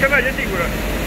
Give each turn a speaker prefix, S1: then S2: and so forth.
S1: 现在已经进入了。